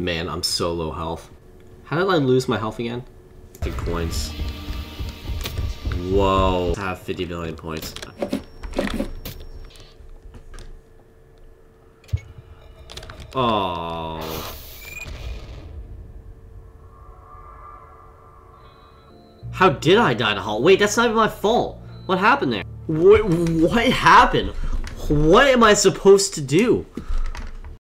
Man, I'm so low health. How did I lose my health again? Big points. Whoa. I have 50 million points. Oh. How did I die to Halt? Wait, that's not even my fault. What happened there? What, what happened? What am I supposed to do?